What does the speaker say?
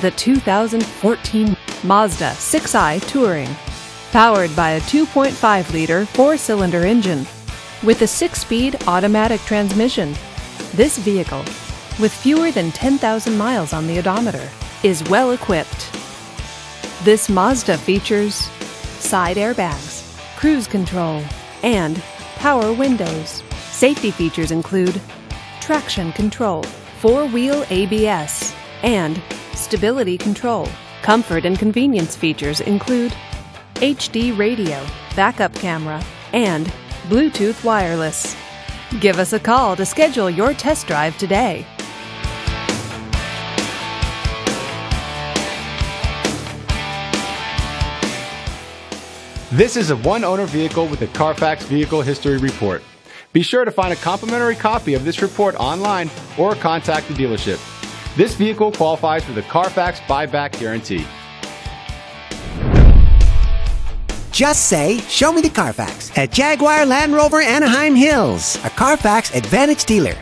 the 2014 Mazda 6i Touring. Powered by a 2.5 liter four cylinder engine with a six speed automatic transmission. This vehicle, with fewer than 10,000 miles on the odometer, is well equipped. This Mazda features side airbags, cruise control, and power windows. Safety features include traction control, four wheel ABS, and stability control. Comfort and convenience features include HD radio, backup camera, and Bluetooth wireless. Give us a call to schedule your test drive today. This is a one owner vehicle with a Carfax Vehicle History Report. Be sure to find a complimentary copy of this report online or contact the dealership. This vehicle qualifies for the Carfax buyback guarantee. Just say, Show me the Carfax at Jaguar Land Rover Anaheim Hills, a Carfax Advantage dealer.